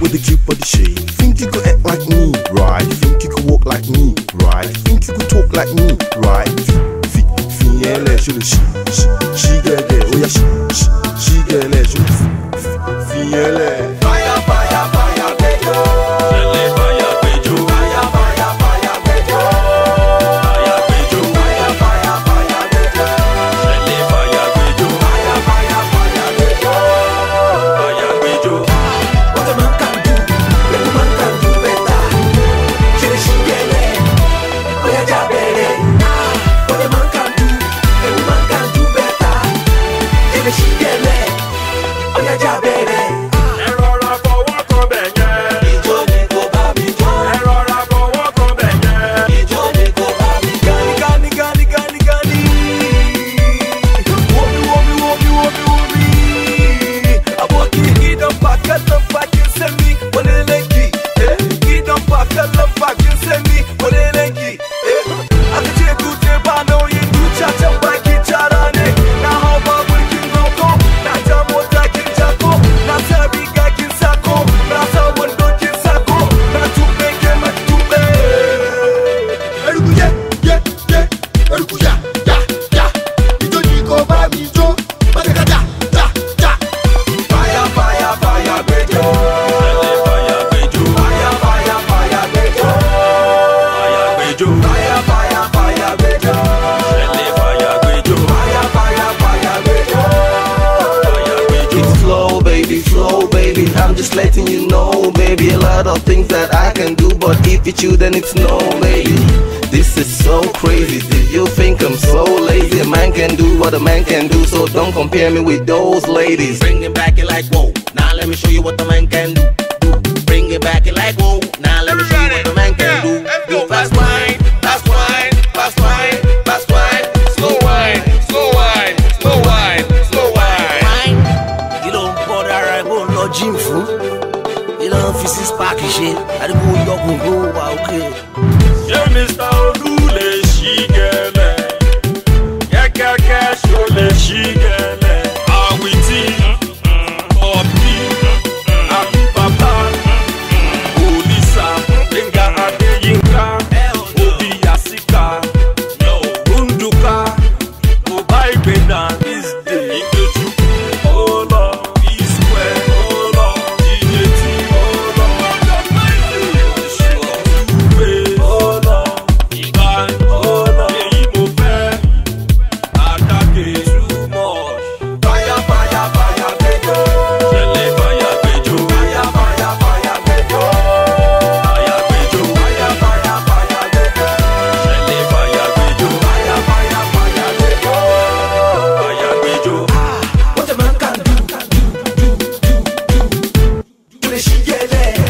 with the cute body shape. Think you could act like me, right? Think you could walk like me, right? Think you could talk like me, right? F- f- yeah, she, she, she, she, flow, baby I'm just letting you know, baby A lot of things that I can do But if it's you, then it's no, baby. This is so crazy Did you think I'm so lazy? A man can do what a man can do So don't compare me with those ladies Bring it back it like, whoa wọ́n fi six pack ṣe àdúgbò yọkùn ló wà òkè. ṣé Mr. Olú lè ṣí gẹ̀lẹ́ kẹ́kẹ́kẹ́ ṣó lè. güneşi gele